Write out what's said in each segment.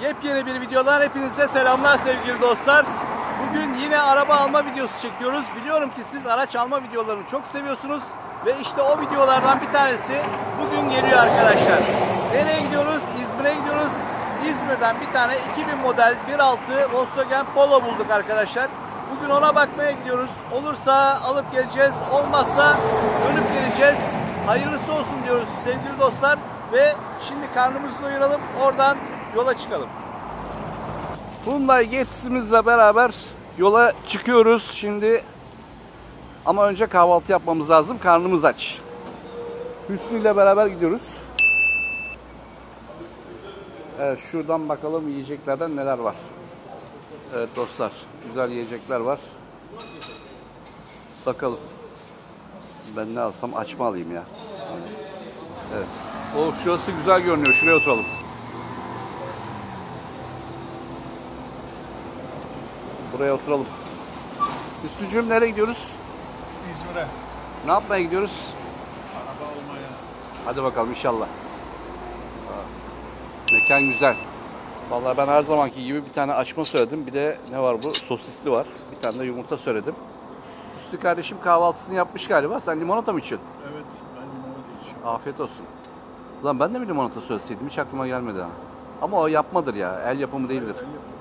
Yepyeni bir videodan hepinize selamlar sevgili dostlar. Bugün yine araba alma videosu çekiyoruz. Biliyorum ki siz araç alma videolarını çok seviyorsunuz. Ve işte o videolardan bir tanesi bugün geliyor arkadaşlar. Nereye gidiyoruz? İzmir'e gidiyoruz. İzmir'den bir tane 2000 model 1.6 Volkswagen Polo bulduk arkadaşlar. Bugün ona bakmaya gidiyoruz. Olursa alıp geleceğiz. Olmazsa dönüp geleceğiz. Hayırlısı olsun diyoruz sevgili dostlar. Ve şimdi karnımızı doyuralım. Oradan yola çıkalım. Hyundai Getz'imizle beraber yola çıkıyoruz. Şimdi ama önce kahvaltı yapmamız lazım. Karnımız aç. Hüsnü ile beraber gidiyoruz. Evet şuradan bakalım yiyeceklerden neler var. Evet dostlar güzel yiyecekler var. Bakalım. Ben ne alsam açma alayım ya. Evet. O şurası güzel görünüyor. Şuraya oturalım. Buraya oturalım. Üstücüğüm nereye gidiyoruz? İzmir'e Ne yapmaya gidiyoruz? araba almaya. Hadi bakalım inşallah. Mekan güzel. Vallahi ben her zamanki gibi bir tane açma söyledim. Bir de ne var bu? Sosisli var. Bir tane de yumurta söyledim. Üstü kardeşim kahvaltısını yapmış galiba. Sen limonata mı içiyorsun? Evet ben limonata içiyorum. Afiyet olsun. Ulan ben de mi limonata söyleseydim? Hiç aklıma gelmedi ha. Ama o yapmadır ya. El yapımı değildir. El yapımı.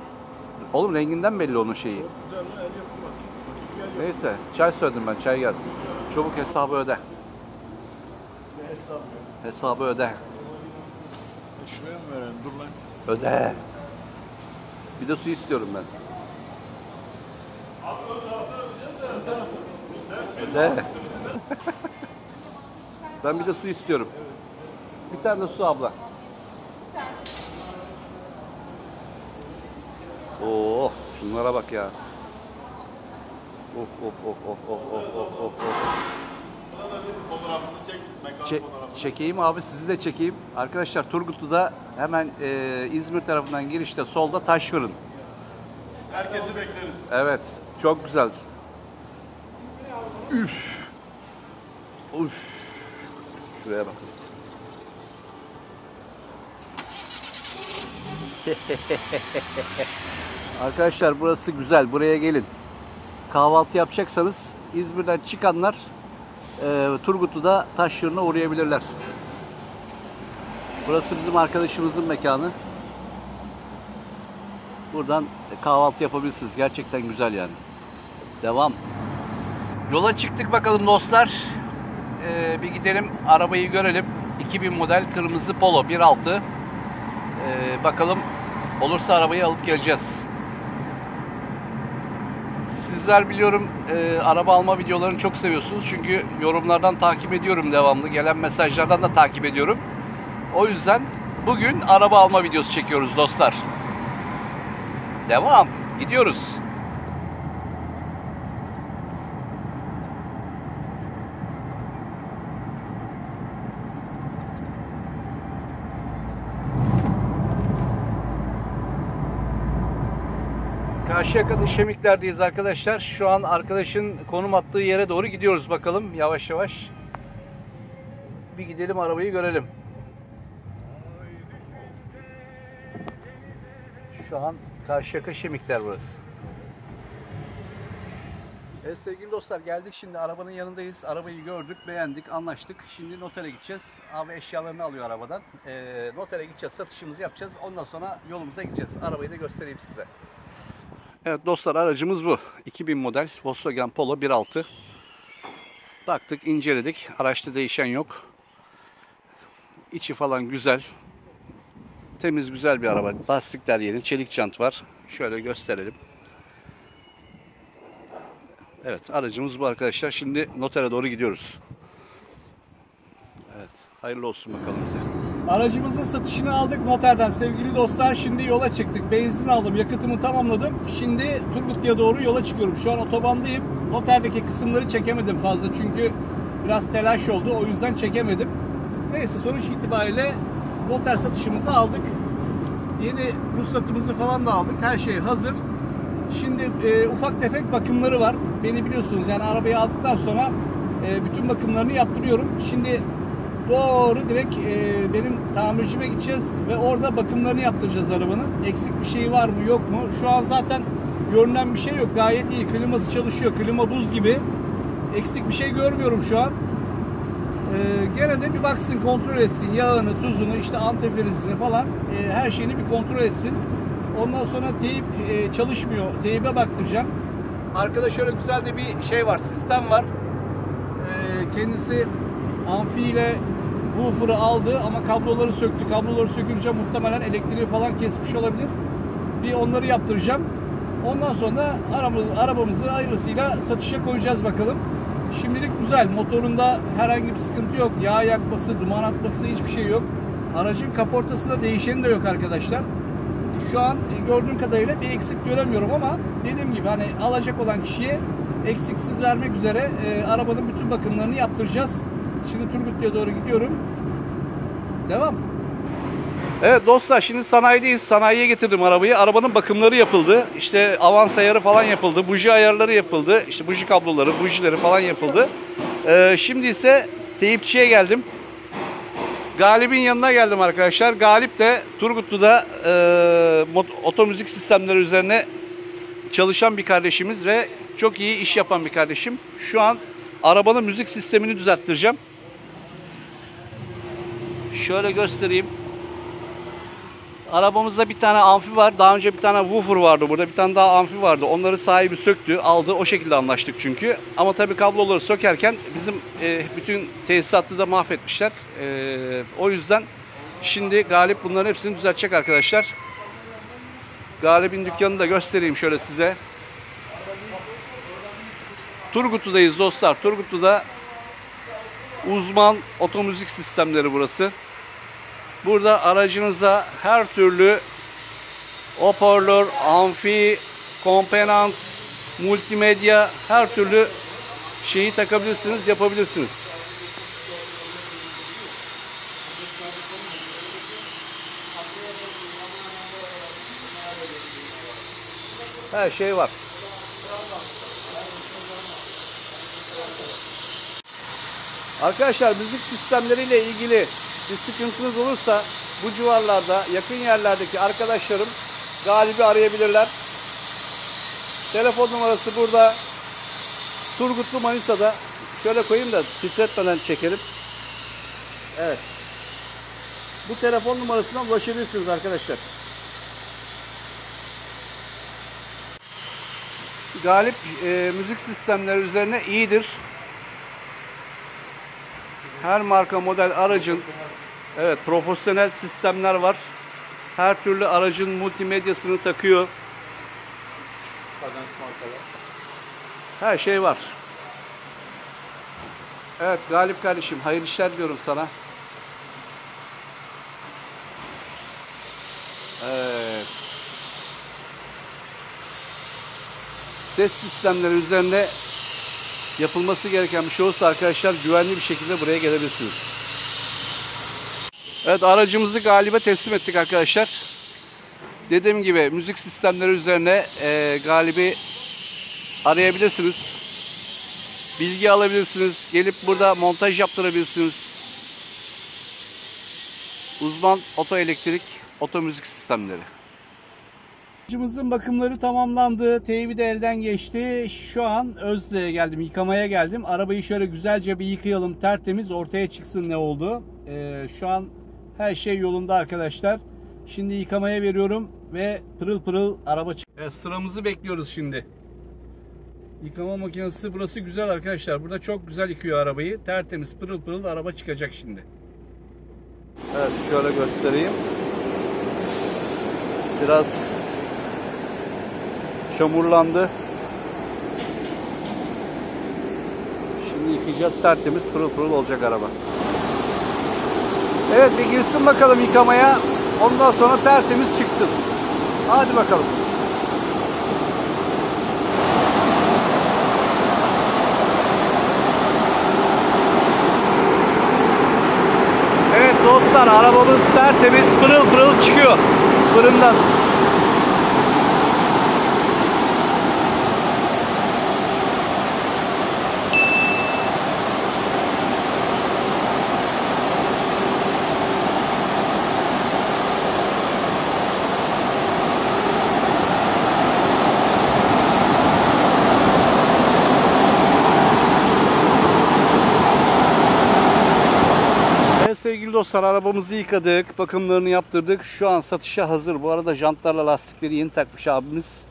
Oğlum renginden belli onun şeyi. Çok güzel lan el yapımı. Hakiki el. Neyse çay söyledim ben. Çay gelsin. Çabuk hesabı öde. Ne hesabı? Hesabı öde. E şuraya mı verelim? Dur lan. Öde. Bir de su istiyorum ben. Öde. ben bir de su istiyorum. Bir tane de su abla. Oo, şunlara bak ya. Of of of of of. Fotoğrafını çek. Mekan Çe- çekeyim abi sizi de çekeyim. Arkadaşlar Turgutlu'da hemen e, İzmir tarafından girişte solda taş fırın. Herkesi bekleriz. Evet çok güzel. Üf. Üf. Şuraya bakın. Arkadaşlar burası güzel. Buraya gelin. Kahvaltı yapacaksanız İzmir'den çıkanlar e, Turgutlu'da taş fırına uğrayabilirler. Burası bizim arkadaşımızın mekanı. Buradan kahvaltı yapabilirsiniz. Gerçekten güzel yani. Devam. Yola çıktık bakalım dostlar. Ee, bir gidelim arabayı görelim. 2000 model kırmızı Polo 1.6. Ee, bakalım olursa arabayı alıp geleceğiz. Sizler biliyorum e, araba alma videolarını çok seviyorsunuz. Çünkü yorumlardan takip ediyorum devamlı. Gelen mesajlardan da takip ediyorum. O yüzden bugün araba alma videosu çekiyoruz dostlar. Devam. Gidiyoruz. Karşıyaka'da Şemikler'deyiz arkadaşlar. Şu an arkadaşın konum attığı yere doğru gidiyoruz bakalım yavaş yavaş. Bir gidelim arabayı görelim. Şu an Karşıyaka Şemikler burası. Evet sevgili dostlar geldik şimdi arabanın yanındayız. Arabayı gördük, beğendik, anlaştık. Şimdi notere gideceğiz. Abi eşyalarını alıyor arabadan. Ee, notere gideceğiz, satışımızı yapacağız. Ondan sonra yolumuza gideceğiz. Arabayı da göstereyim size. Evet dostlar aracımız bu. 2000 model Volkswagen Polo 1.6. Baktık, inceledik. Araçta değişen yok. İçi falan güzel. Temiz güzel bir araba. Lastikler yeni, çelik jant var. Şöyle gösterelim. Evet aracımız bu arkadaşlar. Şimdi notere doğru gidiyoruz. Hayırlı olsun bakalım bize. Aracımızın satışını aldık noterden sevgili dostlar. Şimdi yola çıktık. Benzin aldım, yakıtımı tamamladım. Şimdi Turgutlu'ya doğru yola çıkıyorum. Şu an otobandayım. Noterdeki kısımları çekemedim fazla çünkü biraz telaş oldu. O yüzden çekemedim. Neyse sonuç itibariyle noter satışımızı aldık. Yeni ruhsatımızı falan da aldık. Her şey hazır. Şimdi e, ufak tefek bakımları var. Beni biliyorsunuz yani arabayı aldıktan sonra e, bütün bakımlarını yaptırıyorum. Şimdi doğru direkt e, benim tamircime gideceğiz ve orada bakımlarını yaptıracağız arabanın. Eksik bir şey var mı yok mu? Şu an zaten görünen bir şey yok. Gayet iyi. Kliması çalışıyor. Klima buz gibi. Eksik bir şey görmüyorum şu an. Ee, gene de bir baksın kontrol etsin yağını, tuzunu, işte antifrizini falan e, her şeyini bir kontrol etsin. Ondan sonra teyip e, çalışmıyor. Teybe baktıracağım. Arkada şöyle güzel de bir şey var, sistem var. Ee, kendisi amfi ile woofer'ı aldı ama kabloları söktü. Kabloları sökünce muhtemelen elektriği falan kesmiş olabilir. Bir onları yaptıracağım. Ondan sonra arabamızı, arabamızı hayırlısıyla satışa koyacağız bakalım. Şimdilik güzel. Motorunda herhangi bir sıkıntı yok. Yağ yakması, duman atması hiçbir şey yok. Aracın kaportasında değişeni de yok arkadaşlar. Şu an gördüğüm kadarıyla bir eksik göremiyorum ama dediğim gibi hani alacak olan kişiye eksiksiz vermek üzere e, arabanın bütün bakımlarını yaptıracağız. Şimdi Turgutlu'ya doğru gidiyorum. Devam. Evet dostlar şimdi sanayideyiz. Sanayiye getirdim arabayı. Arabanın bakımları yapıldı. İşte avans ayarı falan yapıldı. Buji ayarları yapıldı. İşte buji kabloları, bujileri falan yapıldı. Ee, şimdi ise teyipçiye geldim. Galip'in yanına geldim arkadaşlar. Galip de Turgutlu'da e, otomüzik sistemleri üzerine çalışan bir kardeşimiz ve çok iyi iş yapan bir kardeşim. Şu an arabanın müzik sistemini düzelttireceğim. Şöyle göstereyim. Arabamızda bir tane amfi var. Daha önce bir tane woofer vardı burada. Bir tane daha amfi vardı. Onları sahibi söktü, aldı. O şekilde anlaştık çünkü. Ama tabii kabloları sökerken bizim e, bütün tesisatı da mahvetmişler. E, o yüzden şimdi Galip bunların hepsini düzeltecek arkadaşlar. Galip'in dükkanını da göstereyim şöyle size. Turgutlu'dayız dostlar. Turgutlu'da uzman otomüzik sistemleri burası. Burada aracınıza her türlü hoparlör, amfi, komponent, multimedya her türlü şeyi takabilirsiniz, yapabilirsiniz. Her şey var. Arkadaşlar müzik sistemleriyle ilgili bir sıkıntınız olursa bu civarlarda yakın yerlerdeki arkadaşlarım Galip'i arayabilirler. Telefon numarası burada. Turgutlu Manisa'da. Şöyle koyayım da titretmeden çekelim. Evet. Bu telefon numarasına ulaşabilirsiniz arkadaşlar. Galip e, müzik sistemleri üzerine iyidir. Her marka model aracın evet profesyonel sistemler var. Her türlü aracın multimedyasını takıyor. Her şey var. Evet Galip kardeşim hayırlı işler diyorum sana. Evet. Ses sistemleri üzerinde yapılması gereken bir şey olursa arkadaşlar güvenli bir şekilde buraya gelebilirsiniz. Evet aracımızı Galip'e teslim ettik arkadaşlar. Dediğim gibi müzik sistemleri üzerine e, Galip'i arayabilirsiniz. Bilgi alabilirsiniz. Gelip burada montaj yaptırabilirsiniz. Uzman oto elektrik, oto müzik sistemleri. Aracımızın bakımları tamamlandı. Teybi de elden geçti. Şu an Özde'ye geldim. Yıkamaya geldim. Arabayı şöyle güzelce bir yıkayalım. Tertemiz ortaya çıksın ne oldu. Ee, şu an her şey yolunda arkadaşlar. Şimdi yıkamaya veriyorum ve pırıl pırıl araba çık. Evet, sıramızı bekliyoruz şimdi. Yıkama makinesi burası güzel arkadaşlar. Burada çok güzel yıkıyor arabayı. Tertemiz pırıl pırıl araba çıkacak şimdi. Evet şöyle göstereyim. Biraz çamurlandı. Şimdi yıkayacağız tertemiz pırıl pırıl olacak araba. Evet bir girsin bakalım yıkamaya. Ondan sonra tertemiz çıksın. Hadi bakalım. Evet dostlar arabamız tertemiz pırıl pırıl çıkıyor fırından. Dostlar arabamızı yıkadık, bakımlarını yaptırdık. Şu an satışa hazır. Bu arada jantlarla lastikleri yeni takmış abimiz.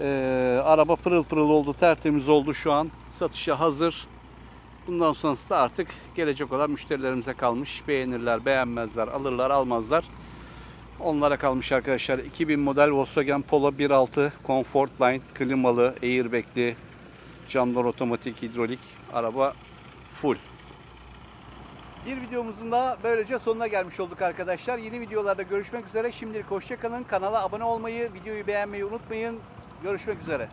Ee, araba pırıl pırıl oldu, tertemiz oldu şu an. Satışa hazır. Bundan sonrası da artık gelecek olan müşterilerimize kalmış. Beğenirler, beğenmezler, alırlar, almazlar. Onlara kalmış arkadaşlar. 2000 model Volkswagen Polo 1.6 Comfortline klimalı, airbag'li, camlar otomatik, hidrolik araba full. Bir videomuzun da böylece sonuna gelmiş olduk arkadaşlar. Yeni videolarda görüşmek üzere. Şimdilik hoşçakalın. Kanala abone olmayı, videoyu beğenmeyi unutmayın. Görüşmek üzere.